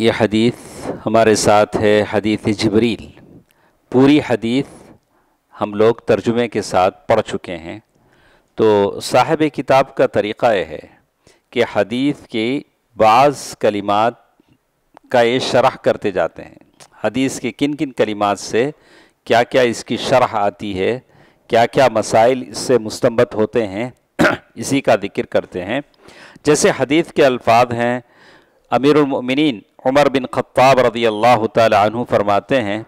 ये हदीस हमारे साथ है, हदीस जबरील। पूरी हदीस हम लोग तर्जुमे के साथ पढ़ चुके हैं। तो साहब किताब का तरीक़ा यह है कि हदीस के बाज़ कलिमात का ये शरह करते जाते हैं। हदीस के किन किन कलिमात से क्या क्या इसकी शरह आती है? क्या क्या मसाइल इससे मुस्तमत होते हैं? इसी का ज़िक्र करते हैं। जैसे हदीफ़ के अल्फाज हैं अमीरमिन उमर बिन ख़त्ताब रदी अल्लाह तु फरमाते हैं,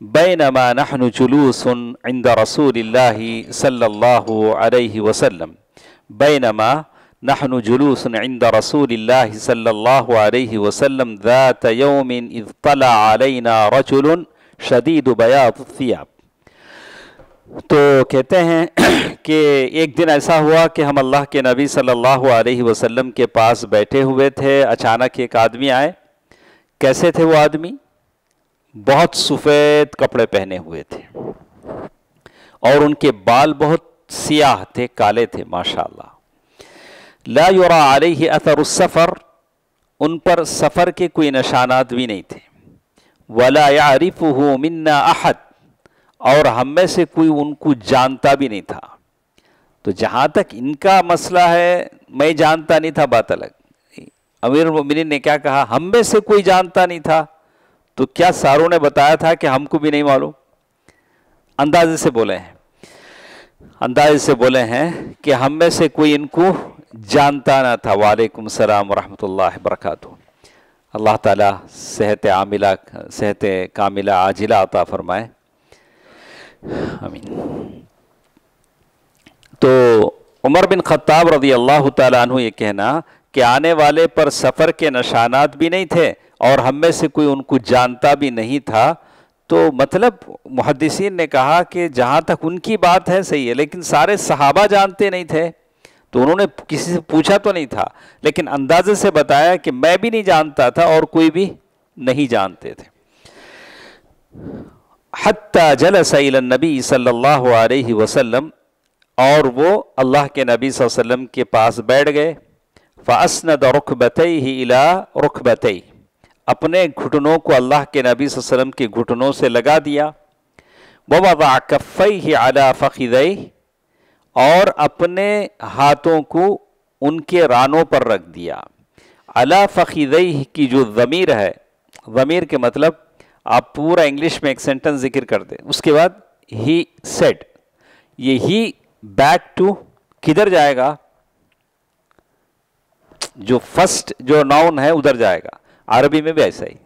बैनमा नहनु जुलूसन इंद रसूल सल्ला वसलम बैनमा नहनु जुलूसन इंद रसूल सल्ला वसलम ज़ात यौमिन शदीद बयातियाब तो कहते हैं कि एक दिन ऐसा हुआ कि हम अल्लाह के नबी सल्लल्लाहु अलैहि वसल्लम के पास बैठे हुए थे, अचानक एक आदमी आए। कैसे थे वो आदमी? बहुत सफ़ेद कपड़े पहने हुए थे और उनके बाल बहुत सियाह थे, काले थे, माशाल्लाह। ला युरा अलैहि अथर सफ़र, उन पर सफ़र के कोई निशानात भी नहीं थे। वला यारिफुहु मिन्ना अहद। और हम में से कोई उनको जानता भी नहीं था। तो जहाँ तक इनका मसला है, मैं जानता नहीं था बात अलग। अमीर मोमिन ने क्या कहा? हम में से कोई जानता नहीं था। तो क्या सारों ने बताया था कि हमको भी नहीं मालूम? अंदाजे से बोले हैं। अंदाजे से बोले हैं कि हम में से कोई इनको जानता ना था। वालेकुम सलाम वरहमतुल्लाह बरकातुहू। अल्लाह ताला सेहत आमिला, सेहत कामिला आजिला अता फरमाए। तो उमर बिन ख़त्ताब रदी अल्लाह तु ये कहना, कि आने वाले पर सफ़र के निशानात भी नहीं थे और हम में से कोई उनको जानता भी नहीं था। तो मतलब मुहदसिन ने कहा कि जहाँ तक उनकी बात है सही है, लेकिन सारे सहाबा जानते नहीं थे। तो उन्होंने किसी से पूछा तो नहीं था, लेकिन अंदाजे से बताया कि मैं भी नहीं जानता था और कोई भी नहीं जानते थे। हत्ता जल सैल नबी सल्लल्लाहु अलैहि वसल्लम, और वो अल्लाह के नबी वसल्लम के पास बैठ गए। फ़ासनद रुखबतई ही इला रुख बतई अपने घुटनों को अल्लाह के नबी वसल्लम के घुटनों से लगा दिया। वबा कफ़ई ही अला फ़ीदई और अपने हाथों को उनके रानों पर रख दिया। अला फ़ीदई की जो ज़मीर है, ज़मीर के मतलब आप पूरा इंग्लिश में एक सेंटेंस ज़िक्र कर दें, उसके बाद ही सेट ये ही बैक टू किधर जाएगा? जो फ़र्स्ट जो नाउन है, उधर जाएगा। अरबी में भी ऐसा ही।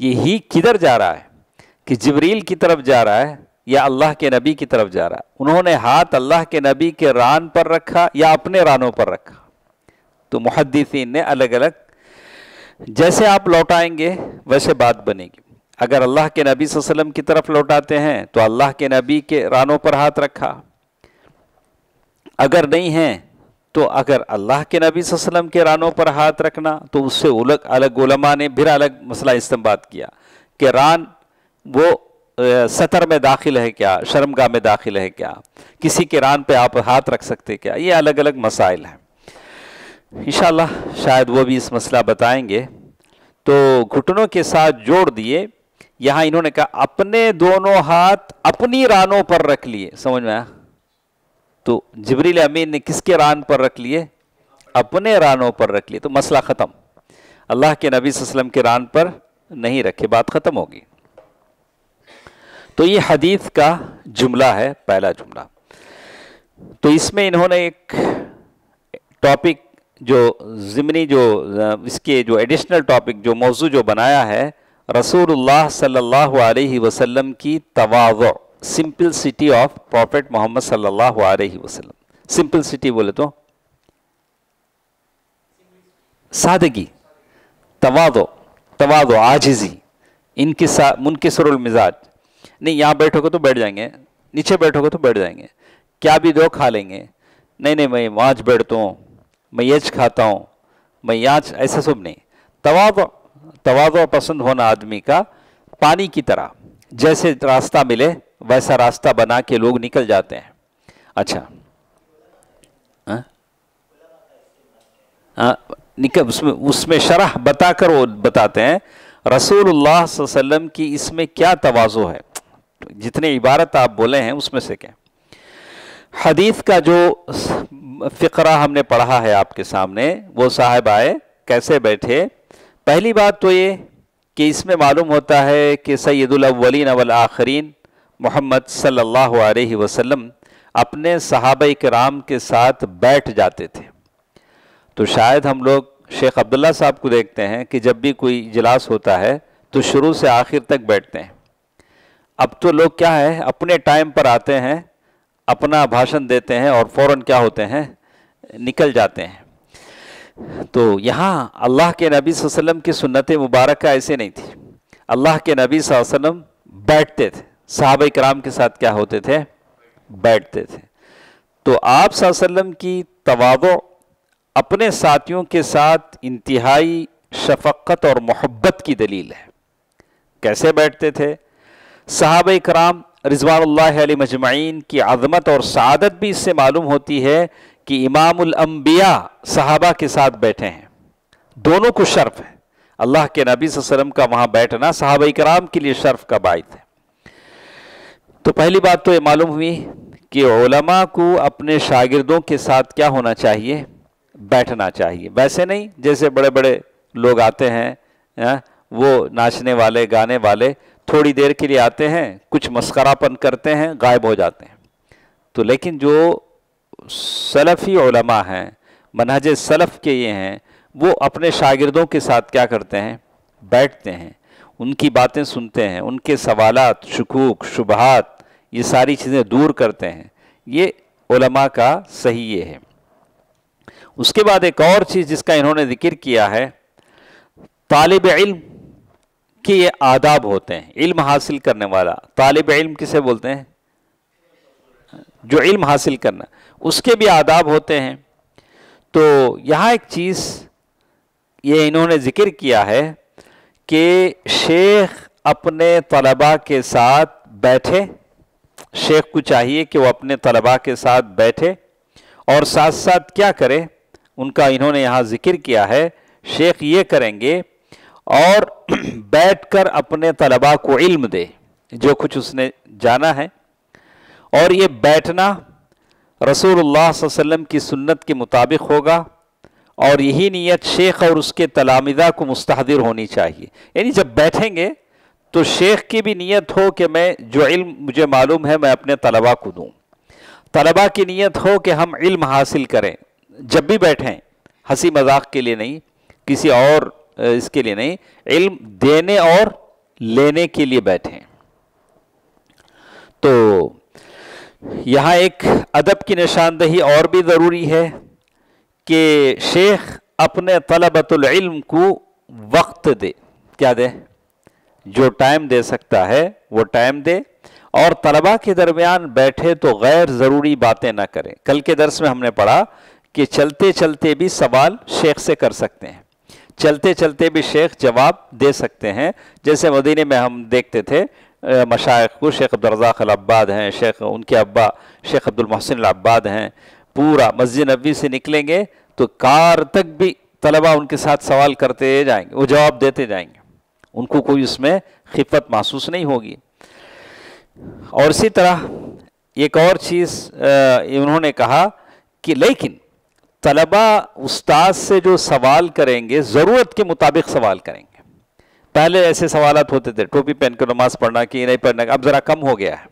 ये ही किधर जा रहा है? कि जबरील की तरफ़ जा रहा है या अल्लाह के नबी की तरफ़ जा रहा उन्होंने हाथ अल्लाह के नबी के रान पर रखा या अपने रानों पर रखा। तो मुहदसिन ने अलग अलग जैसे आप लौटाएँगे, वैसे बात बनेगी। अगर अल्लाह के नबी वसल्लम की तरफ़ लौटाते हैं तो अल्लाह के नबी के रानों पर हाथ रखा। अगर नहीं है तो अगर अल्लाह के नबी वसल्लम के रानों पर हाथ रखना तो उससे उलग, अलग उलमा ने फिर अलग मसला इस्तेमाल किया। कि रान, वो सतर में दाखिल है क्या? शर्मगाह में दाखिल है क्या? किसी के रान पे आप हाथ रख सकते क्या? ये अलग अलग मसाइल हैं। इन शायद वो भी इस मसला बताएँगे। तो घुटनों के साथ जोड़ दिए। यहाँ इन्होंने कहा, अपने दोनों हाथ अपनी रानों पर रख लिए। समझ में आया? तो जबरील अमीन ने किसके रान पर रख लिए? अपने रानों पर रख लिए। तो मसला ख़त्म। अल्लाह के नबी वसल्लम के रान पर नहीं रखे। बात ख़त्म होगी। तो ये हदीस का जुमला है, पहला जुमला। तो इसमें इन्होंने एक टॉपिक जो ज़िमनी जो, इसके जो एडिशनल टॉपिक जो मौजू जो बनाया है, रसूलुल्लाह सल्लल्लाहु अलैहि वसल्लम की तवाज़, simplicity of prophet Mohammad सल्लल्लाहु अलैहि वसल्लम। सिंपल सिटी बोले तो? सादगी तवादो तवादो आजिजी, इनके मुनकसरुल मिजाज। नहीं यहाँ बैठोगे तो बैठ जाएँगे नीचे बैठोगे तो बैठ जाएँगे। क्या भी दो खा लेंगे। नहीं नहीं मैं वहाँ बैठता हूँ मैं यज खाता हूँ मैं यहाँ ऐसा सब नहीं। तवादो तवादो पसंद होना आदमी का पानी की तरह। जैसे रास्ता मिले वैसा रास्ता बना के लोग निकल जाते हैं। अच्छा। हाँ? हाँ, निकल उसमें उसमें शरह बताकर वो बताते हैं। रसूलुल्लाह वसल्लम की इसमें क्या तवाज़ो है? जितने इबारत आप बोले हैं, उसमें से क्या? हदीस का जो फ़िक्रा हमने पढ़ा है आपके सामने, वो साहब आए, कैसे बैठे? पहली बात तो ये कि इसमें मालूम होता है कि सैदुलवलिन अवल आखरीन मोहम्मद सल्लल्लाहु अलैहि वसल्लम अपने सहाब कराम के साथ बैठ जाते थे। तो शायद हम लोग शेख अब्दुल्ला साहब को देखते हैं कि जब भी कोई इजलास होता है तो शुरू से आखिर तक बैठते हैं। अब तो लोग क्या है, अपने टाइम पर आते हैं, अपना भाषण देते हैं और फ़ौरन क्या होते हैं, निकल जाते हैं। तो यहाँ अल्लाह के नबी वसल्लम की सुन्नत मुबारक ऐसे नहीं थी। अल्लाह के नबी वसल्लम बैठते थे। साहब कराम के साथ क्या होते थे? बैठते थे। तो आप वसल्लम की तवादो, अपने साथियों के साथ इंतहाई शफक़त और मोहब्बत की दलील है। कैसे बैठते थे? साहब कराम रिजवान मजमाइन की आज़मत और सदत भी इससे मालूम होती है कि इमामबिया सहाबा के साथ बैठे हैं। दोनों को शर्फ है। अल्लाह के नबी वसल्लम का वहाँ बैठना साहब कराम के लिए शर्फ का बायत है। तो पहली बात तो ये मालूम हुई कि ओलमा को अपने शागिर्दों के साथ क्या होना चाहिए? बैठना चाहिए। वैसे नहीं, जैसे बड़े बड़े लोग आते हैं, वो नाचने वाले, गाने वाले थोड़ी देर के लिए आते हैं, कुछ मस्करापन करते हैं, गायब हो जाते हैं। तो लेकिन जो सलफ़ी ओलमा हैं, मनहज सलफ़ के ये हैं, वो अपने शागिर्दों के साथ क्या करते हैं? बैठते हैं, उनकी बातें सुनते हैं, उनके सवालात, शकूक शुबहत ये सारी चीज़ें दूर करते हैं। ये ओलमा का सही ये है। उसके बाद एक और चीज़ जिसका इन्होंने ज़िक्र किया है, तालब इल्म। के ये आदाब होते हैं, इल्म हासिल करने वाला। तालब इल्म किसे बोलते हैं? जो इल्म हासिल करना, उसके भी आदाब होते हैं। तो यहाँ एक चीज़, ये इन्होंने ज़िक्र किया है कि शेख अपने तलबा के साथ बैठे, शेख को चाहिए कि वो अपने तलबा के साथ बैठे, और साथ साथ क्या करे? उनका इन्होंने यहाँ ज़िक्र किया है, शेख ये करेंगे, और बैठकर अपने तलबा को इल्म दे, जो कुछ उसने जाना है। और ये बैठना रसूलुल्लाह वसल्लम की सुन्नत के मुताबिक होगा, और यही नीयत शेख और उसके तलामिदा को मुस्तहदिर होनी चाहिए। यानी जब बैठेंगे तो शेख की भी नीयत हो कि मैं, जो इल्म मुझे मालूम है, मैं अपने तलबा को दूँ। तलबा की नीयत हो कि हम इल्म हासिल करें, जब भी बैठें, हँसी मज़ाक के लिए नहीं, किसी और इसके लिए नहीं, इल्म देने और लेने के लिए बैठें तो यहाँ एक अदब की निशानदही और भी ज़रूरी है कि शेख अपने तलबतुल इल्म को वक्त दे। क्या दे? जो टाइम दे सकता है, वो टाइम दे। और तलबा के दरमियान बैठे तो गैर ज़रूरी बातें ना करें। कल के दर्स में हमने पढ़ा कि चलते चलते भी सवाल शेख से कर सकते हैं। चलते चलते भी शेख जवाब दे सकते हैं। जैसे मदीने में हम देखते थे मशाइ को शेख अब्दुलरजाक अब्बाद हैं, शेख, उनके अब्बा शेख अब्दुल मोहसिन अब्बाद हैं। पूरा मस्जिद नबी से निकलेंगे तो कार तक भी तलबा उनके साथ सवाल करते जाएँगे, वो जवाब देते जाएँगे। उनको कोई उसमें खिफत महसूस नहीं होगी। और इसी तरह एक और चीज़ उन्होंने कहा कि लेकिन तलबा उस्ताद से जो सवाल करेंगे, ज़रूरत के मुताबिक सवाल करेंगे। पहले ऐसे सवाल होते थे, टोपी पहन कर नमाज़ पढ़ना कि नहीं पढ़ना, अब ज़रा कम हो गया है।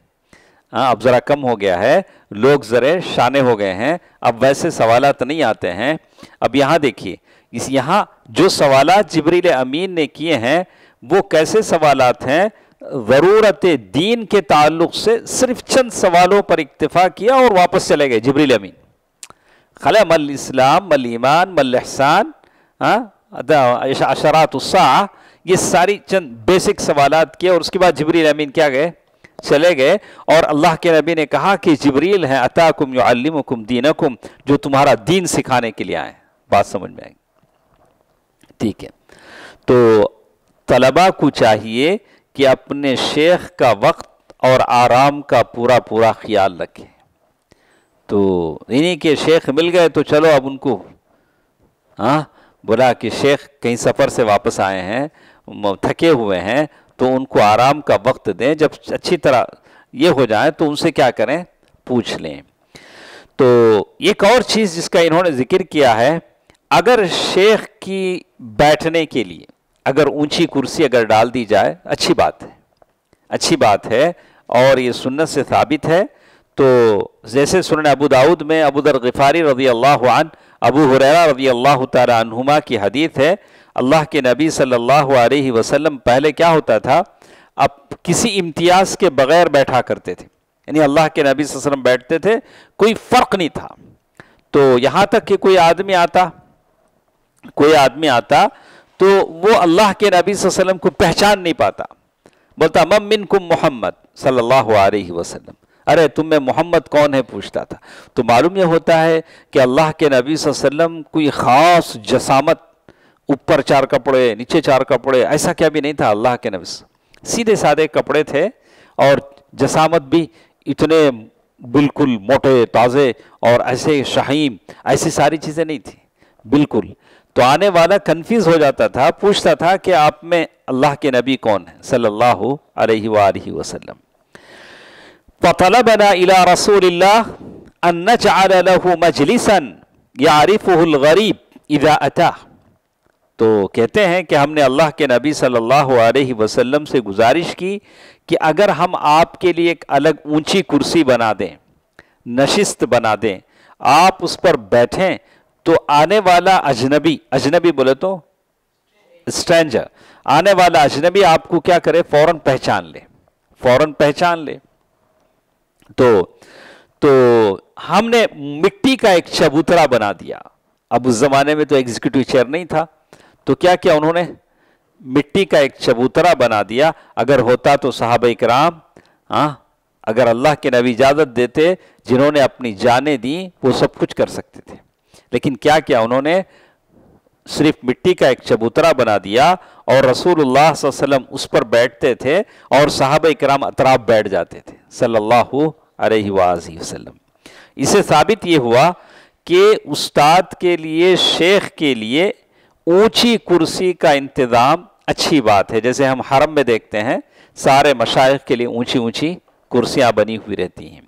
हाँ अब ज़रा कम हो गया है, लोग ज़रे शाने हो गए हैं, अब वैसे सवाल नहीं आते हैं। अब यहाँ देखिए, इस यहाँ जो सवाल जबरील अमीन ने किए हैं, वो कैसे सवाल हैं? ज़रूरत दीन के ताल्लुक से सिर्फ़ चंद सवालों पर इक्तफा किया और वापस चले गए जबरील अमीन। खला मल इस्लाम मल ईमान मल एहसान अशरात ये सारी चंद बेसिक सवालात किए और उसके बाद जबरील अमीन क्या गए चले गए और अल्लाह के नबी ने कहा कि जबरील है अताकुम युअल्लिमुकुम दीनकुम जो तुम्हारा दीन सिखाने के लिए आए बात समझ में आएगी ठीक है तो तलबा को चाहिए कि अपने शेख का वक्त और आराम का पूरा पूरा ख्याल रखें तो इन्हीं के शेख मिल गए तो चलो अब उनको हाँ बोला कि शेख कहीं सफ़र से वापस आए हैं थके हुए हैं तो उनको आराम का वक्त दें, जब अच्छी तरह ये हो जाए तो उनसे क्या करें? पूछ लें। तो एक और चीज़ जिसका इन्होंने ज़िक्र किया है, अगर शेख की बैठने के लिए, अगर ऊँची कुर्सी अगर डाल दी जाए, अच्छी बात है, अच्छी बात है, और ये सुन्नत से साबित है तो जैसे सुन अबू दाऊद में अबू दर गफ़ारी रज़ी अल्लाह अबू हुरैरा रज़ी अल्लाह तहुमा की हदीत है, अल्लाह के नबी सल्लल्लाहु अलैहि वसल्लम पहले क्या होता था? अब किसी इम्तियाज़ के बगैर बैठा करते थे। यानी अल्लाह के नबी वसल्लम बैठते थे, कोई फ़र्क नहीं था। तो यहाँ तक कि कोई आदमी आता, कोई आदमी आता तो वो अल्लाह के नबी वसल्लम को पहचान नहीं पाता। बोलता, मम मिन कुम मोहम्मद सल्लल्लाहु अलैहि वसल्लम। अरे, तुम में मोहम्मद कौन है? पूछता था। तो मालूम यह होता है कि अल्लाह के नबी वसल्लम कोई ख़ास जसामत, ऊपर चार कपड़े, नीचे चार कपड़े, ऐसा क्या भी नहीं था अल्लाह के नबी सीधे साधे कपड़े थे और जसामत भी इतने बिल्कुल मोटे, ताज़े और ऐसे शाहीम ऐसी सारी चीज़ें नहीं थी। बिल्कुल। तो आने वाला कंफ्यूज हो जाता था, पूछता था कि आप में अल्लाह के नबी कौन है? सल्लल्लाहु अलैहि वसल्लम। फतलबना इला नजअल लहु मजलिसन यारिफुहुल गरीब इदा अता तो कहते हैं कि हमने अल्लाह के नबी सल्लल्लाहु अलैहि वसल्लम से गुजारिश की कि अगर हम आपके लिए एक अलग ऊँची कुर्सी बना दें, नशिस्त बना दें, आप उस पर बैठें तो आने वाला अजनबी अजनबी बोले तो स्ट्रेंजर आने वाला अजनबी आपको क्या करे? फ़ौरन पहचान ले, फ़ौरन पहचान ले। तो तो हमने मिट्टी का एक चबूतरा बना दिया। अब उस जमाने में तो एग्जीक्यूटिव चेयर नहीं था। तो क्या किया उन्होंने? मिट्टी का एक चबूतरा बना दिया। अगर होता तो साहब कराम हाँ अगर अल्लाह के नबी इजाज़त देते, जिन्होंने अपनी जानें दी, वो सब कुछ कर सकते थे। लेकिन क्या किया उन्होंने? सिर्फ़ मिट्टी का एक चबूतरा बना दिया और रसूलुल्लाह वसल्लम उस पर बैठते थे और साहब कराम अतराफ बैठ जाते थे। सल्लल्लाहु वसल्लम। इसे साबित ये हुआ कि उस्ताद के लिए, शेख के लिए ऊँची कुर्सी का इंतज़ाम अच्छी बात है। जैसे हम हरम में देखते हैं, सारे मशाइ के लिए ऊँची ऊँची कुर्सियाँ बनी हुई रहती हैं,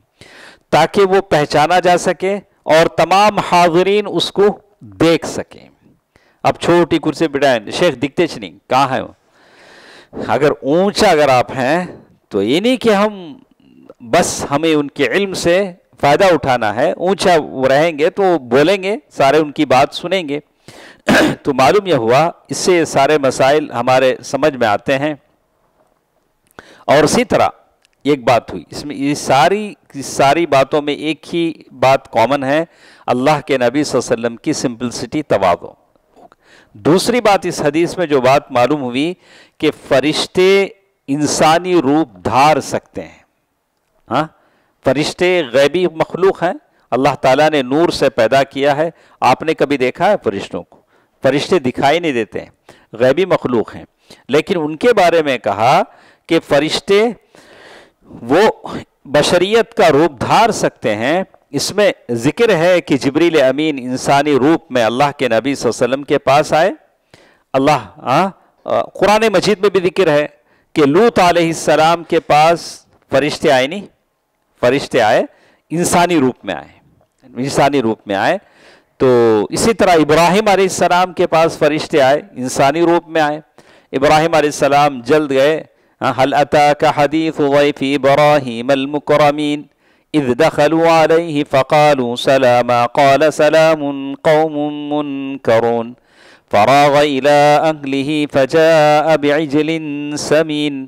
ताकि वो पहचाना जा सके और तमाम हाजरीन उसको देख सकें। अब छोटी कुर्सी बिठाएँ शेख, दिखते नहीं, कहाँ है वो? अगर ऊँचा अगर आप हैं तो ये नहीं कि हम बस हमें उनके इल्म से फ़ायदा उठाना है, ऊँचा रहेंगे तो बोलेंगे, सारे उनकी बात सुनेंगे। तो मालूम यह हुआ, इससे सारे मसाइल हमारे समझ में आते हैं। और इसी तरह एक बात हुई, इसमें ये सारी सारी बातों में एक ही बात कॉमन है, अल्लाह के नबी वसल्लम की सिंपलिसिटी तवादो दूसरी बात इस हदीस में जो बात मालूम हुई कि फरिश्ते इंसानी रूप धार सकते हैं। हाँ? फरिश्ते गैबी मखलूक हैं। अल्लाह ताला ने नूर से पैदा किया है। आपने कभी देखा है फरिश्तों को? फरिश्ते दिखाई नहीं देते हैं। गैबी मखलूक हैं। लेकिन उनके बारे में कहा कि फरिश्ते वो बशरियत का रूप धार सकते हैं। इसमें ज़िक्र है कि जबरील अमीन इंसानी रूप में अल्लाह के नबी वसल्लम के पास आए। अल्लाह कुरान मजीद में भी ज़िक्र है कि लूत सलाम के पास फरिश्ते आए नहीं। फरिश्ते आए, इंसानी रूप में आए, इंसानी रूप में आए। तो इसी तरह इब्राहिम सलाम के पास फरिश्ते आए, इंसानी रूप में आए। इब्राहिम सलाम जल्द गए वैफ़ी इब्राहिम फ़क़ालू सलामा क़ौमुन मुनकरून। फराग इला अहलिही फजाअ बिइजलिन समीन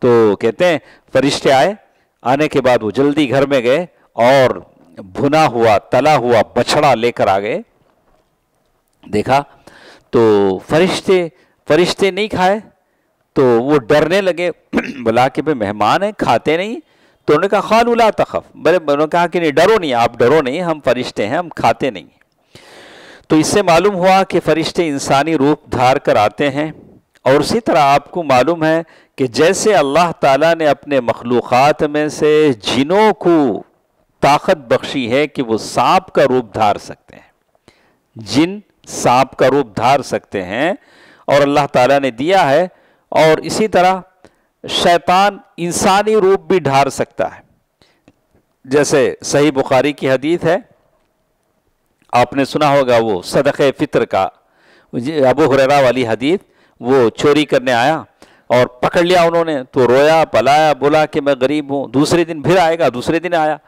तो कहते हैं फरिश्ते आए आने के बाद वो जल्दी घर में गए और भुना हुआ तला हुआ बछड़ा लेकर आ गए देखा तो फरिश्ते फरिश्ते नहीं खाए तो वो डरने लगे बोला कि भाई मेहमान है खाते नहीं तो उन्होंने कहा, खाल उला तखफ। बोले, उन्होंने कहा कि, नहीं, डरो नहीं, आप डरो नहीं, हम फरिश्ते हैं, हम खाते नहीं। तो इससे मालूम हुआ कि फरिश्ते इंसानी रूप धार कर आते हैं, और उसी तरह आपको मालूम है कि जैसे अल्लाह ताला ने अपने मखलूक़ात में से जिनों को ताकत बख्शी है कि वो सांप का रूप धार सकते हैं, जिन सांप का रूप धार सकते हैं, और अल्लाह ताला ने दिया है, और इसी तरह शैतान इंसानी रूप भी ढार सकता है। जैसे सही बुखारी की हदीत है, आपने सुना होगा वो सदक़ फितर का अबू हुररा वाली हदीत वो चोरी करने आया और पकड़ लिया उन्होंने तो रोया, पलाया, बोला कि मैं गरीब हूँ, दूसरे दिन फिर आएगा, दूसरे दिन आया।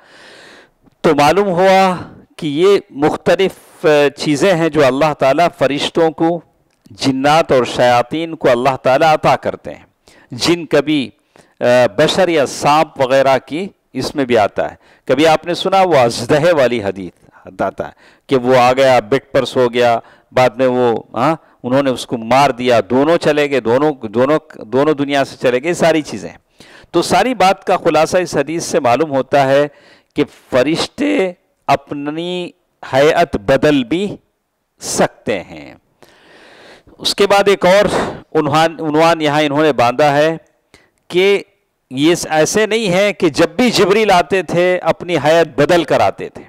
तो मालूम हुआ कि ये मुख्तलिफ़ चीज़ें हैं जो अल्लाह ताला फरिश्तों को, जिन्नात और शयातीन को अल्लाह ताला अता करते हैं। जिन कभी बशर या सांप वगैरह की इसमें भी आता है। कभी आपने सुना वो अजदहे वाली हदीत आता है कि वो आ गया, बेट पर सो गया, बाद में वो हाँ उन्होंने उसको मार दिया, दोनों चले गए, दोनों दोनों दोनों दुनिया से चले गए सारी चीज़ें तो सारी बात का खुलासा इस हदीस से मालूम होता है कि फरिश्ते अपनी हैत बदल भी सकते हैं। उसके बाद एक और उन्वान यहाँ इन्होंने बांधा है कि ये ऐसे नहीं है कि जब भी जबरील आते थे, अपनी हयात बदल कर आते थे।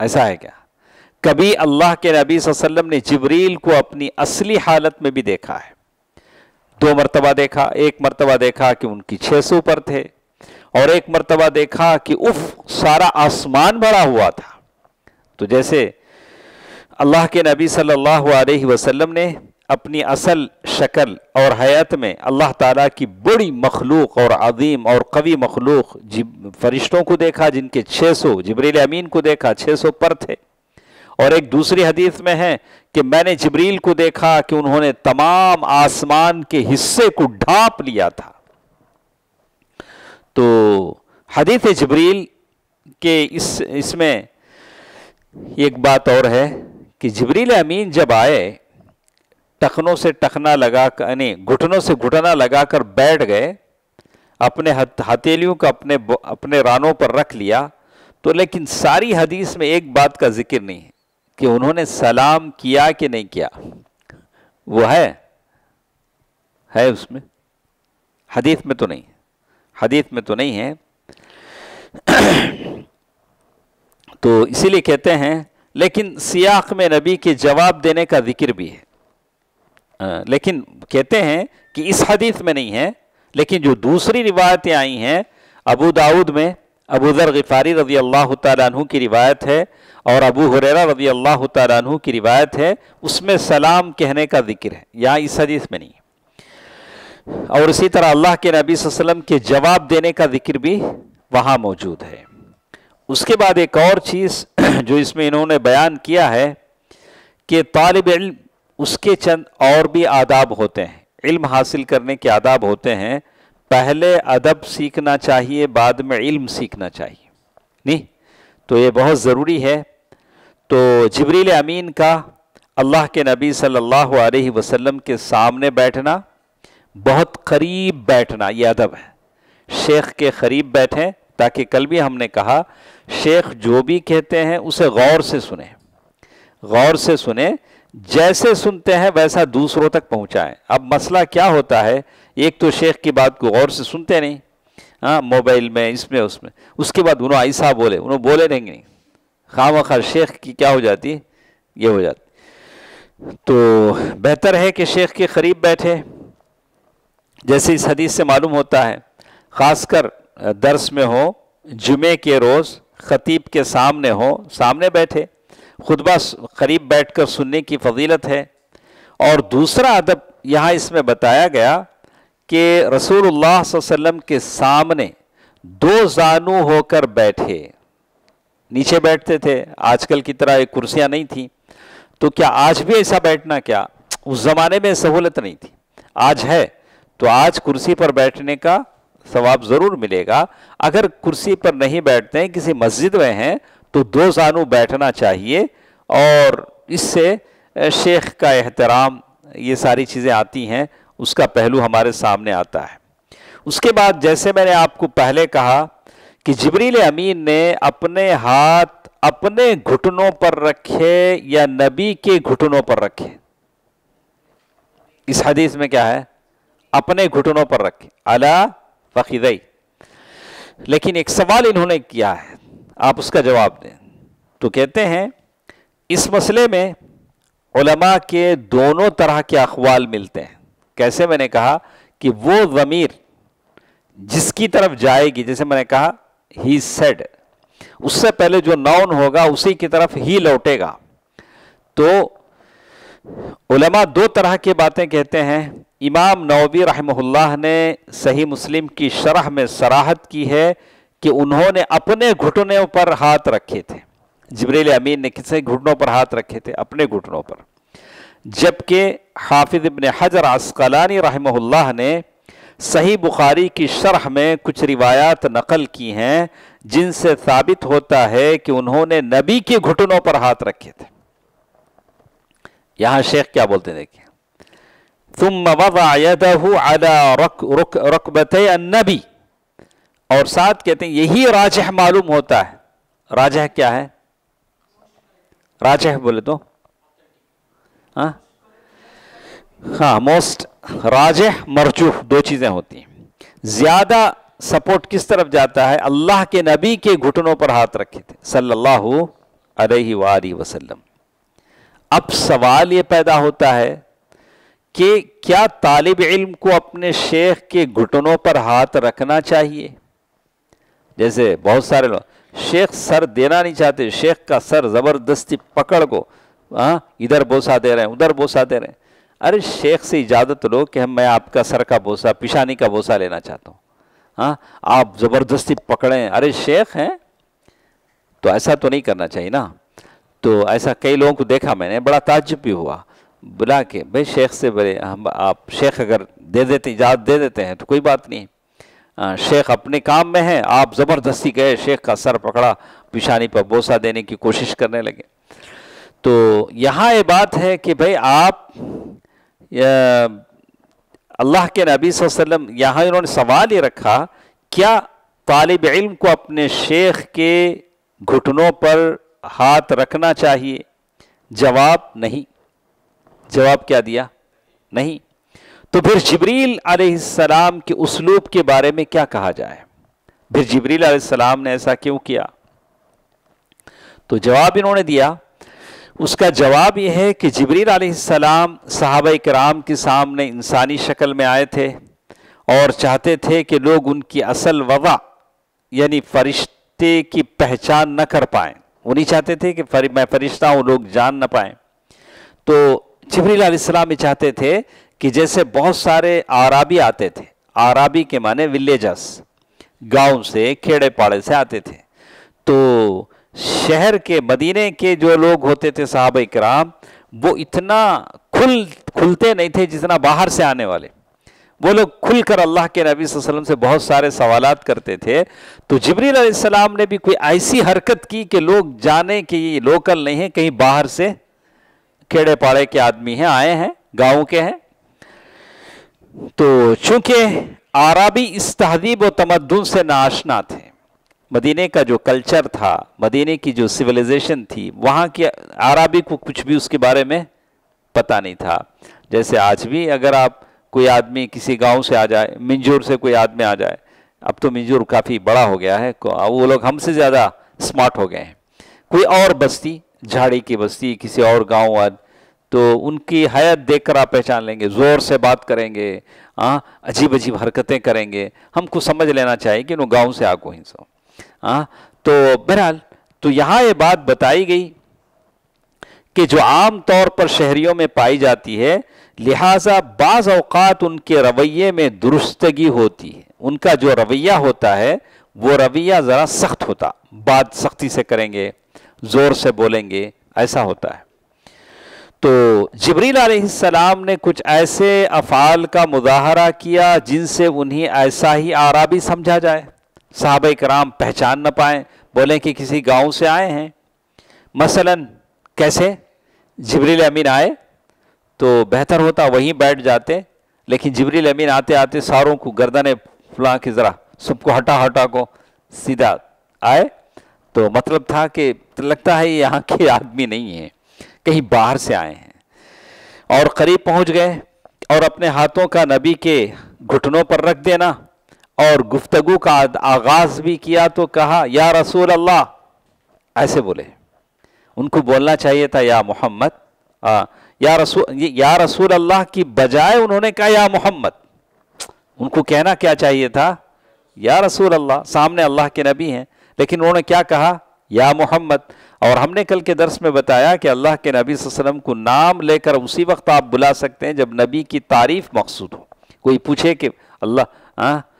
ऐसा है क्या? कभी अल्लाह के नबी वसल्लम ने जबरील को अपनी असली हालत में भी देखा है। दो मरतबा देखा, एक मरतबा देखा कि उनकी छह सौ पर थे और एक मरतबा देखा कि उफ, सारा आसमान भरा हुआ था। तो जैसे अल्लाह के नबी सल्लल्लाहु अलैहि वसल्लम ने अपनी असल शक्ल और हयात में अल्लाह ताला की बड़ी मखलूक और अजीम और कवी मखलूक फरिश्तों को देखा, जिनके 600 जबरील अमीन को देखा 600 पर थे। और एक दूसरी हदीस में है कि मैंने जबरील को देखा कि उन्होंने तमाम आसमान के हिस्से को ढांप लिया था। तो हदीस जबरील के इस, इसमें एक बात और है कि जबरील अमीन जब आए टखनों से टखना लगा कर यानी घुटनों से घुटना लगाकर बैठ गए, अपने हथेलियों को अपने अपने रानों पर रख लिया तो लेकिन सारी हदीस में एक बात का ज़िक्र नहीं है, कि उन्होंने सलाम किया कि नहीं किया। वो है है उसमें? हदीस में तो नहीं हदीस में तो नहीं है। तो इसीलिए कहते हैं, लेकिन सियाक में नबी के जवाब देने का ज़िक्र भी है। आ, लेकिन कहते हैं कि इस हदीस में नहीं है लेकिन जो दूसरी रिवायतें आई हैं अबू दाऊद में अबू ज़र गफ़ारी रज़ी अल्लाह तु की रिवायत है और अबू हुररा रज़ी अल्लाह तु की रिवायत है उसमें सलाम कहने का ज़िक्र है यहाँ इस हदीस में नहीं और इसी तरह अल्लाह के नबी वसल्लम के जवाब देने का ज़िक्र भी वहाँ मौजूद है। उसके बाद एक और चीज़ जो इसमें इन्होंने बयान किया है कि तालब इल्म उसके चंद और भी आदाब होते हैं। इल्म हासिल करने के आदाब होते हैं। पहले अदब सीखना चाहिए, बाद में इल्म सीखना चाहिए। नहीं तो ये बहुत ज़रूरी है। तो जबरील अमीन का अल्लाह के नबी सल्लल्लाहु अलैहि वसल्लम के सामने बैठना, बहुत करीब बैठना, ये अदब है। शेख के करीब बैठें, ताकि कल भी हमने कहा, शेख जो भी कहते हैं, उसे गौर से सुने। गौर से सुने जैसे सुनते हैं, वैसा दूसरों तक पहुंचाएँ। अब मसला क्या होता है? एक तो शेख की बात को गौर से सुनते नहीं। हाँ मोबाइल में, इसमें, उसमें। उसके बाद उन्होंने ऐसा बोले, उन्होंने बोले नहीं नहीं। खाम खा शेख की क्या हो जाती? ये हो जाती। तो बेहतर है कि शेख के करीब बैठे। जैसे इस हदीस से मालूम होता है, ख़ासकर दर्स में हो, जुमे के रोज़, ख़तीब के सामने हो, सामने बैठे। खुतबा करीब बैठकर सुनने की फजीलत है। और दूसरा अदब यहाँ इसमें बताया गया कि रसूलुल्लाह वसल्लम के सामने दो जानू होकर बैठे। नीचे बैठते थे, आजकल की तरह एक कुर्सियाँ नहीं थी। तो क्या आज भी ऐसा बैठना क्या? उस ज़माने में सहूलत नहीं थी। आज है तो आज कुर्सी पर बैठने का सवाब ज़रूर मिलेगा। अगर कुर्सी पर नहीं बैठते हैं, किसी मस्जिद में हैं तो दो जानू बैठना चाहिए और इससे शेख का एहतराम, ये सारी चीज़ें आती हैं, उसका पहलू हमारे सामने आता है। उसके बाद जैसे मैंने आपको पहले कहा कि जबरील अमीन ने अपने हाथ अपने घुटनों पर रखे या नबी के घुटनों पर रखे। इस हदीस में क्या है? अपने घुटनों पर रखे। अला फ़कीदई लेकिन एक सवाल इन्होंने किया है आप उसका जवाब दें। तो कहते हैं, इस मसले में उलमा के दोनों तरह के अखवाल मिलते हैं। कैसे मैंने कहा कि वो ज़मीर जिसकी तरफ़ जाएगी, जैसे मैंने कहा ही सेड उससे पहले जो नाउन होगा, उसी की तरफ़ ही लौटेगा। तो उलमा दो तरह की बातें कहते हैं। इमाम नववी रहमहुल्लाह ने सही मुस्लिम की शरह में सराहत की है। कि उन्होंने अपने घुटनों पर हाथ रखे थे। जबरील अमीन ने किसे घुटनों पर हाथ रखे थे? अपने घुटनों पर। जबकि हाफिज इबन हजर असकलानी रहमहुल्लाह ने सही बुखारी की शरह में कुछ रिवायात नकल की हैं, जिनसे साबित होता है कि उन्होंने नबी के घुटनों पर हाथ रखे थे। यहाँ शेख क्या बोलते देखिए। तुम रकबत नबी और साथ कहते हैं, यही राजह मालूम होता है। राजह क्या है? राजह बोले तो? हाँ? हाँ मोस्ट राजह मरजूह, दो चीज़ें होती हैं। ज़्यादा सपोर्ट किस तरफ़ जाता है? अल्लाह के नबी के घुटनों पर हाथ रखे थे। सल्लल्लाहु अलैहि वारी वसल्लम। अब सवाल ये पैदा होता है कि क्या तालिब इल्म को अपने शेख के घुटनों पर हाथ रखना चाहिए? जैसे बहुत सारे लोग, शेख सर देना नहीं चाहते, शेख का सर ज़बरदस्ती पकड़ को हाँ इधर बोसा दे रहे हैं, उधर बोसा दे रहे हैं। अरे शेख से इजाज़त लो कि हम, मैं आपका सर का बोसा, पिशानी का बोसा लेना चाहता हूँ। हाँ आप ज़बरदस्ती पकड़ें अरे शेख हैं तो ऐसा तो नहीं करना चाहिए ना। तो ऐसा कई लोगों को देखा मैंने, बड़ा ताजुब भी हुआ। बुला के, भाई शेख से बड़े हम, आप, शेख अगर दे देते, इजाज़त दे देते हैं तो कोई बात नहीं। शेख अपने काम में है, आप ज़बरदस्ती गए शेख का सर पकड़ा, पिशानी पर बोसा देने की कोशिश करने लगे। तो यहाँ ये बात है कि भाई आप अल्लाह के नबी वसल्लम, यहाँ इन्होंने सवाल ये रखा, क्या तालिब इल्म को अपने शेख के घुटनों पर हाथ रखना चाहिए? जवाब नहीं। जवाब क्या दिया? नहीं। तो फिर जबरील अलैहिस्सलाम के उसलूब के बारे में क्या कहा जाए? फिर जबरील अलैहिस्सलाम ने ऐसा क्यों किया? तो जवाब इन्होंने दिया उसका जवाब यह है कि जबरील अलैहिस्सलाम साहब कराम के सामने इंसानी शक्ल में आए थे और चाहते थे कि लोग उनकी असल वबा यानी फरिश्ते की पहचान न कर पाए। वो नहीं चाहते थे कि फरि, मैं फरिश्ता हूँ लोग जान न पाए। तो जबरील अलैहिस्सलाम ये चाहते थे कि जैसे बहुत सारे आराबी आते थे, आराबी के माने विलेजर्स गाँव से खेड़े पाड़े से आते थे। तो शहर के, मदीने के जो लोग होते थे साहब कराम वो इतना खुल, खुलते नहीं थे जितना बाहर से आने वाले। वो लोग खुलकर अल्लाह के नबी वसल्लम से बहुत सारे सवाल करते थे। तो जबरील ने भी कोई ऐसी हरकत की कि लोग जाने कि ये लोकल नहीं है, कहीं बाहर से खेड़े पाड़े के आदमी हैं, आए हैं, गाँव के हैं? तो चूँकि आरबी इस तहदीब व तमद्दुन से नाशना थे, मदीने का जो कल्चर था, मदीने की जो सिविलाइजेशन थी, वहाँ के आरबी को कुछ भी उसके बारे में पता नहीं था। जैसे आज भी अगर आप कोई आदमी किसी गाँव से आ जाए, मिंजूर से कोई आदमी आ जाए, अब तो मिंजूर काफ़ी बड़ा हो गया है वो लोग हमसे ज़्यादा स्मार्ट हो गए हैं। कोई और बस्ती, झाड़ी की बस्ती, किसी और गाँव तो उनकी हयात देखकर आप पहचान लेंगे, ज़ोर से बात करेंगे हाँ अजीब अजीब हरकतें करेंगे। हमको समझ लेना चाहिए कि वो गाँव से ही सो हाँ तो बहरहाल तो यहाँ ये बात बताई गई कि जो आम तौर पर शहरियों में पाई जाती है, लिहाजा बाज़ अवकात उनके रवैये में दुरुस्तगी होती है। उनका जो रवैया होता है, वो रवैया ज़रा सख्त होता, बात सख्ती से करेंगे, ज़ोर से बोलेंगे, ऐसा होता है। तो जबरील सलाम ने कुछ ऐसे अफ़ाल का मुजाहरा किया जिनसे उन्हें ऐसा ही आरा भी समझा जाए। साहब कराम पहचान न पाए, बोले कि किसी गाँव से आए हैं। मसलन, कैसे? जबरील अमीन आए तो बेहतर होता वहीं बैठ जाते, लेकिन जबरील अमीन आते आते सारों को गर्दने फुला के ज़रा सबको हटा हटा को सीधा आए। तो मतलब था कि लगता है यहाँ के आदमी नहीं है। कहीं बाहर से आए हैं और करीब पहुँच गए और अपने हाथों का नबी के घुटनों पर रख देना और गुफ्तगु का आगाज़ भी किया तो कहा, या रसूल अल्लाह ऐसे बोले। उनको बोलना चाहिए था, या मोहम्मद या रसूल या रसूल अल्लाह की बजाय उन्होंने कहा, या मोहम्मद, उनको कहना क्या चाहिए था, या रसूल अल्लाह सामने अल्लाह के नबी हैं, लेकिन उन्होंने क्या कहा, या मोहम्मद और हमने कल के दर्स में बताया कि अल्लाह के नबी वसल्लम को नाम लेकर उसी वक्त आप बुला सकते हैं जब नबी की तारीफ़ मकसूद हो। कोई पूछे कि अल्लाह हाँ?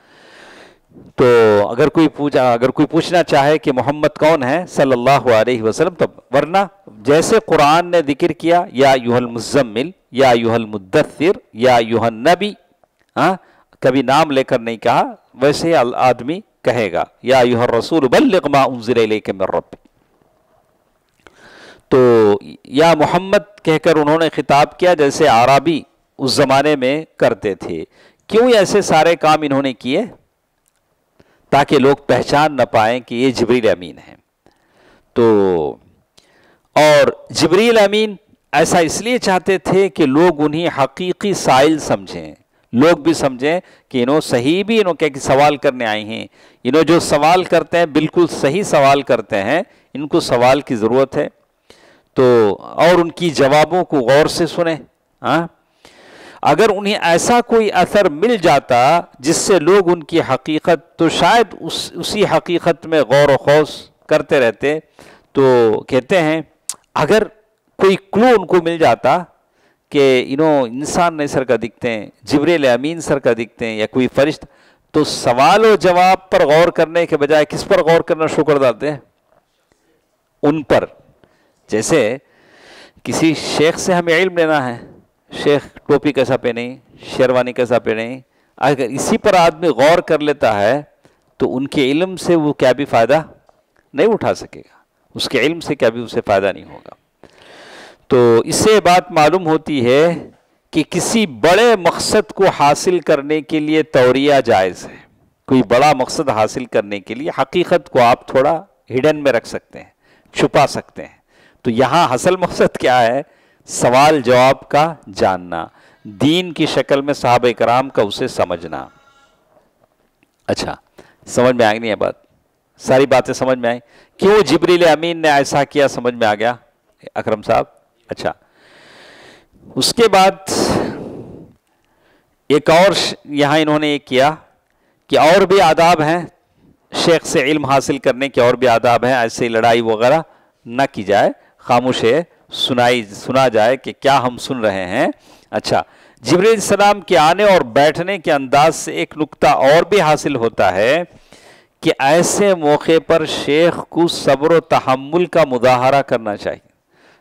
तो अगर कोई पूछा, अगर कोई पूछना चाहे कि मोहम्मद कौन है सल्लल्लाहु अलैहि वसल्लम तब वरना जैसे कुरान ने ज़िक्र किया, या युहल मुजम्मिल, या युहल मुद्दसिर या युहन नबी हाँ? कभी नाम लेकर नहीं कहा, वैसे आदमी कहेगा, या युहर रसूल बल्लिगमा उनजिर के रब तो या मोहम्मद कहकर उन्होंने खिताब किया, जैसे आराबी उस जमाने में करते थे। क्यों ऐसे सारे काम इन्होंने किए? ताकि लोग पहचान न पाए कि ये जबरील अमीन है। तो और जबरील अमीन ऐसा इसलिए चाहते थे कि लोग उन्हें हकीकी साइल समझें। लोग भी समझें कि इन्हों सही भी इन्हों क्या सवाल करने आए हैं। इन्हों जो सवाल करते हैं, बिल्कुल सही सवाल करते हैं, इनको सवाल की ज़रूरत है। तो और उनकी जवाबों को गौर से सुने हाँ? अगर उन्हें ऐसा कोई असर मिल जाता जिससे लोग उनकी हकीकत तो शायद उस, उसी हकीकत में गौर वौस करते रहते। तो कहते हैं, अगर कोई क्लू उनको मिल जाता कि इनो इंसान नहीं सर का दिखते हैं, जबरेल अमीन सर का दिखते हैं या कोई फरिश्त तो सवाल और जवाब पर गौर करने के बजाय किस पर गौर करना शुरू कर देते हैं? उन पर। जैसे किसी शेख से हमें इल्म लेना है, शेख टोपी कैसा पहने शेरवानी कैसा पहने अगर इसी पर आदमी गौर कर लेता है तो उनके इल्म से वो क्या भी फ़ायदा नहीं उठा सकेगा। उसके इल्म से क्या भी उसे फ़ायदा नहीं होगा। तो इससे बात मालूम होती है कि किसी बड़े मकसद को हासिल करने के लिए तौरिया जायज़ है। कोई बड़ा मकसद हासिल करने के लिए हकीकत को आप थोड़ा हिडन में रख सकते हैं, छुपा सकते हैं। तो यहाँ हसल मकसद क्या है? सवाल जवाब का जानना। दीन की शक्ल में साहब कराम का उसे समझना। अच्छा समझ में आई नहीं है बात? सारी बातें समझ में आई? क्यों जिबरील अमीन ने ऐसा किया? समझ में आ गया? अकरम साहब? अच्छा। उसके बाद एक और यहाँ इन्होंने ये किया कि और भी आदाब हैं। शेख से इल्म हासिल करने के और भी आदाब हैं, ऐसे लड़ाई वगैरह ना की जाए। खामोश है सुनाई, सुना जाए कि क्या हम सुन रहे हैं। अच्छा जबरील सलाम के आने और बैठने के अंदाज से एक नुक्ता और भी हासिल होता है कि ऐसे मौके पर शेख को सब्र तहमुल का मुजाहरा करना चाहिए।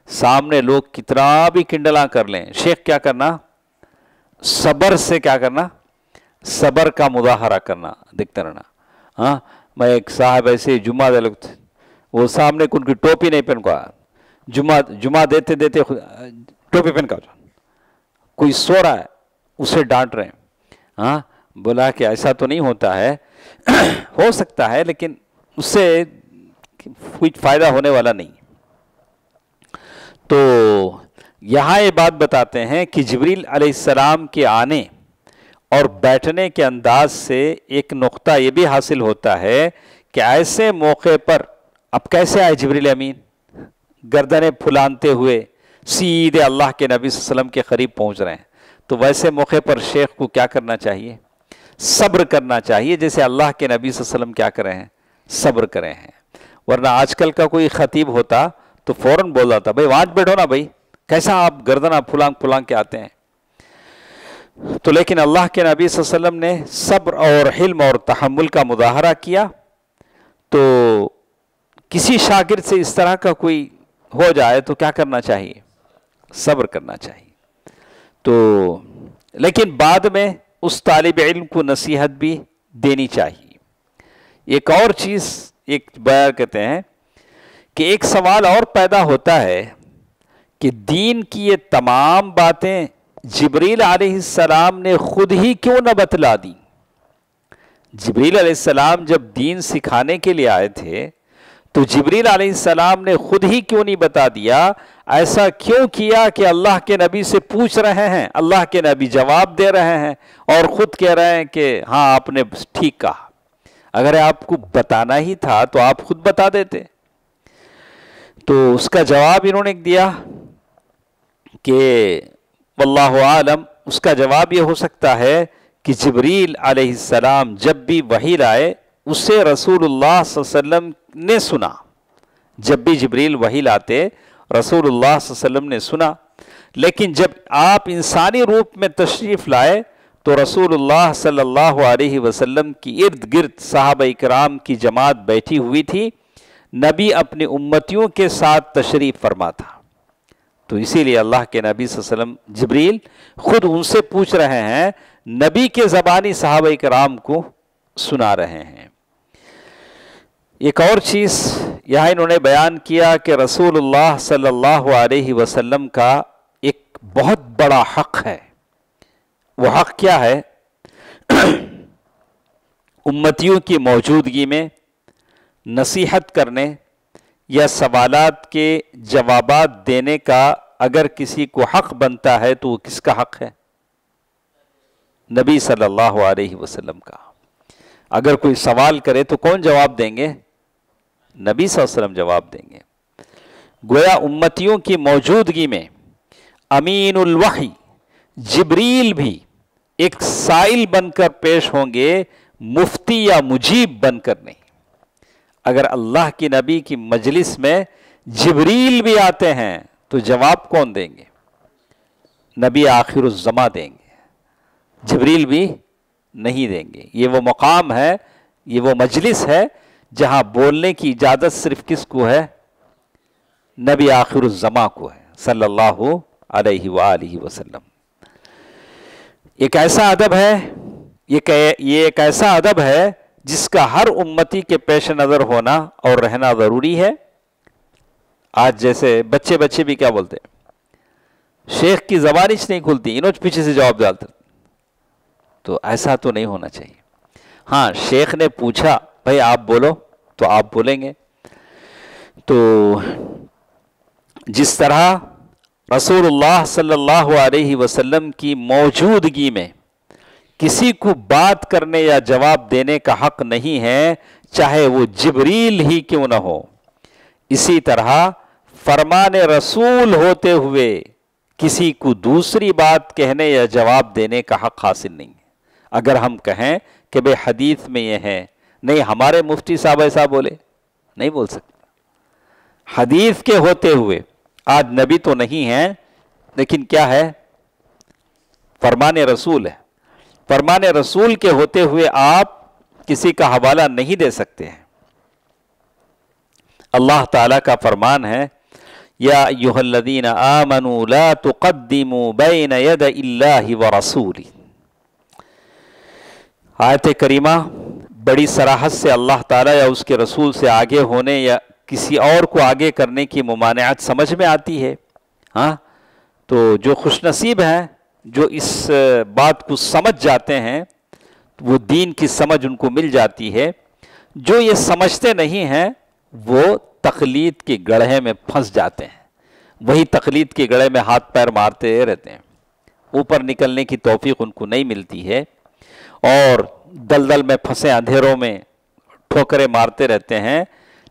सामने लोग कितना भी किंडला कर लें। शेख क्या करना? सबर से क्या करना? सबर का मुजाहरा करना, देखते रहना। हाँ मैं एक साहब ऐसे जुम्मा दे वो सामने उनकी टोपी नहीं पहन को जुमा जुमा देते देते टोपी पहन का कोई सो रहा है, उसे डांट रहे हैं। हाँ बोला कि ऐसा तो नहीं होता है। हो सकता है, लेकिन उससे कुछ फ़ायदा होने वाला नहीं। तो यहाँ ये बात बताते हैं कि जबरील अलैहिस्सलाम के आने और बैठने के अंदाज से एक नुक्ता ये भी हासिल होता है कि ऐसे मौके पर अब कैसे आए जबरील अमीन? गर्दनें फुलानते हुए सीधे अल्लाह के नबी वसल्लम के करीब पहुँच रहे हैं। तो वैसे मौके पर शेख को क्या करना चाहिए? सब्र करना चाहिए, जैसे अल्लाह के नबी वसल्लम क्या करें हैं? सब्र करें हैं। वरना आजकल का कोई खतीब होता तो फ़ौरन बोल था भाई, वहाँ बैठो ना भाई, कैसा आप गर्दना फुलांग फुलांग के आते हैं? तो लेकिन अल्लाह के नबी वसल्लम ने सब्र और हिल्म और तहमुल का मुजाहरा किया। तो किसी शागिर से इस तरह का कोई हो जाए तो क्या करना चाहिए? सब्र करना चाहिए। तो लेकिन बाद में उस तालिब इल्म को नसीहत भी देनी चाहिए। एक और चीज़, एक बयान कहते हैं कि एक सवाल और पैदा होता है कि दीन की ये तमाम बातें जबरील सलाम ने खुद ही क्यों न बतला दी? जबरील सलाम जब दीन सिखाने के लिए आए थे तो जबरील सलाम ने खुद ही क्यों नहीं बता दिया? ऐसा क्यों किया कि अल्लाह के नबी से पूछ रहे हैं? अल्लाह के नबी जवाब दे रहे हैं और ख़ुद कह रहे हैं कि हाँ आपने ठीक कहा। अगर आपको बताना ही था तो आप खुद बता देते। तो उसका जवाब इन्होंने दिया कि, वल्लाह आलम, उसका जवाब यह हो सकता है कि जबरील सलाम जब भी वही लाए उसे रसूलुल्लाह वसल्लम ने सुना। जब भी जबरील वही लाते, रसूलुल्लाह वसल्लम ने सुना। लेकिन जब आप इंसानी रूप में तशरीफ़ लाए तो रसूलुल्लाह सल्लल्लाहु अलैहि वसल्लम की इर्द गिर्द साहब इकराम की जमात बैठी हुई थी। नबी अपनी उम्मतियों के साथ तशरीफ़ फरमा था। तो इसीलिए अल्लाह के नबी वसल्लम, जबरील खुद उनसे पूछ रहे हैं, नबी के ज़बानी साहब कराम को सुना रहे हैं। एक और चीज़, यहाँ इन्होंने बयान किया कि रसूलुल्लाह सल्लल्लाहु अलैहि वसल्लम का एक बहुत बड़ा हक है। वो हक क्या है? उम्मतियों की मौजूदगी में नसीहत करने या सवालात के जवाबात देने का अगर किसी को हक बनता है तो वो किसका हक है? नबी सल्लल्लाहु अलैहि वसल्लम का। अगर कोई सवाल करे तो कौन जवाब देंगे? नबी वसल्लम जवाब देंगे। गोया उम्मतियों की मौजूदगी में अमीनुल वही, जिब्रील भी एक साइल बनकर पेश होंगे, मुफ्ती या मुजीब बनकर नहीं। अगर अल्लाह की नबी की मजलिस में जबरील भी आते हैं तो जवाब कौन देंगे? नबी आखिर जमा देंगे। जबरील भी नहीं देंगे। ये वो मकाम है, ये वो मजलिस है जहाँ बोलने की इजाज़त सिर्फ़ किसको है? नबी आखिर जमा को है, सल्लल्लाहु अलैहि वसल्लम। एक ऐसा अदब है, ये ये एक ऐसा अदब है जिसका हर उम्मती के पेश नज़र होना और रहना ज़रूरी है। आज जैसे बच्चे बच्चे भी क्या बोलते हैं? शेख की जबान नहीं खुलती, इनोच पीछे से जवाब डालते तो ऐसा तो नहीं होना चाहिए। हाँ शेख ने पूछा भाई आप बोलो तो आप बोलेंगे। तो जिस तरह रसूलुल्लाह सल्लल्लाहु अलैहि वसल्लम की मौजूदगी में किसी को बात करने या जवाब देने का हक नहीं है, चाहे वो जिबरील ही क्यों ना हो, इसी तरह फरमान रसूल होते हुए किसी को दूसरी बात कहने या जवाब देने का हक हासिल नहीं है। अगर हम कहें कि भाई हदीस में यह है नहीं, हमारे मुफ्ती साहब ऐसा बोले। नहीं बोल सकते। हदीस के होते हुए, आज नबी तो नहीं है, लेकिन क्या है? फरमान रसूल है। फरमान रसूल के होते हुए आप किसी का हवाला नहीं दे सकते हैं। अल्लाह ताला का फरमान है, या युहल्लदीन आमनु ला तुकद्दिमु बैन यद इल्लाहि व रसूली। आयत करीमा बड़ी सराहत से अल्लाह ताला या उसके रसूल से आगे होने या किसी और को आगे करने की ममानियात समझ में आती है हाँ? तो जो खुशनसीब हैं, जो इस बात को समझ जाते हैं, वो दीन की समझ उनको मिल जाती है। जो ये समझते नहीं हैं, वो तकलीद के गढ़े में फंस जाते हैं। वही तकलीद के गढ़े में हाथ पैर मारते रहते हैं। ऊपर निकलने की तोफ़ी उनको नहीं मिलती है। और दलदल में फंसे अंधेरों में ठोकरें मारते रहते हैं।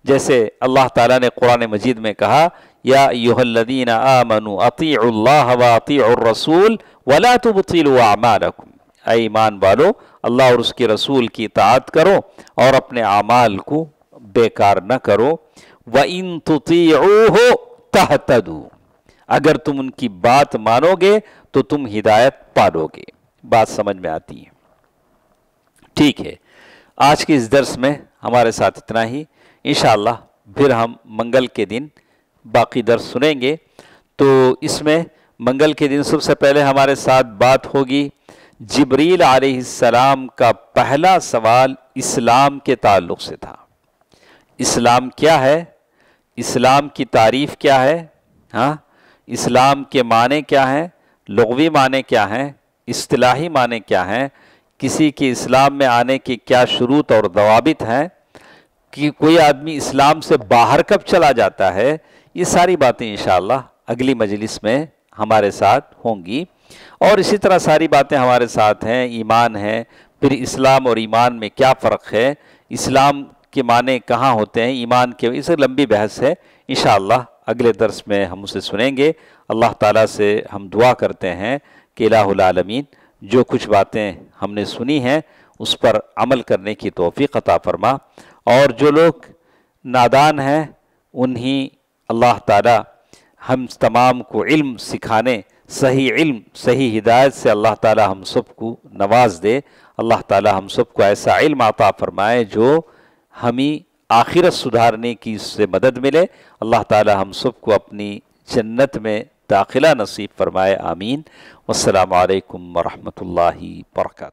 जैसे अल्लाह ताला ने कुरान मजीद में कहा, या युहल्लदीन आमनु अतीउल्लाह व अतीउर वला तुबतिलु अमालकुम। ऐ ईमान वालो, अल्लाह और उसके रसूल की इतात करो और अपने अमाल को बेकार न करो। व इन तुतीउहु तहतदू। अगर तुम उनकी बात मानोगे तो तुम हिदायत पालोगे। बात समझ में आती है। ठीक है। आज के इस दर्स में हमारे साथ इतना ही। इन फिर हम मंगल के दिन बाकी दर्स सुनेंगे। तो इसमें मंगल के दिन सबसे पहले हमारे साथ बात होगी जबरील आसमाम का पहला सवाल इस्लाम के ताल्लुक से था। इस्लाम क्या है? इस्लाम की तारीफ़ क्या है? हाँ? इस्लाम के माने क्या हैं? लगवी माने क्या हैं? इस्तलाही माने क्या हैं? किसी के इस्लाम में आने की क्या शुरूत और दवाबित हैं? कि कोई आदमी इस्लाम से बाहर कब चला जाता है? ये सारी बातें इन अगली मजलिस में हमारे साथ होंगी। और इसी तरह सारी बातें हमारे साथ हैं, ईमान है। फिर इस्लाम और ईमान में क्या फ़र्क है? इस्लाम के माने कहाँ होते हैं? ईमान के इस लंबी बहस है। इन अगले दर्स में हम उसे सुनेंगे। अल्लाह ताला से हम दुआ करते हैं कि इलामीन जो कुछ बातें हमने सुनी हैं, उस पर अमल करने की तोफ़ी अता फरमा। और जो लोग नादान हैं, उन्हीं अल्लाह ताला हम तमाम को इल्म सिखाने, सही इल्म, सही हिदायत से अल्लाह ताला हम सबको नवाज़ दे। अल्लाह ताला हम सबको ऐसा इल्म आता फरमाए जो हमें आखिरत सुधारने की इससे मदद मिले। अल्लाह ताला हम सबको अपनी जन्नत में दाखिला नसीब फरमाए आमीन। वसलम वरहमल वर्का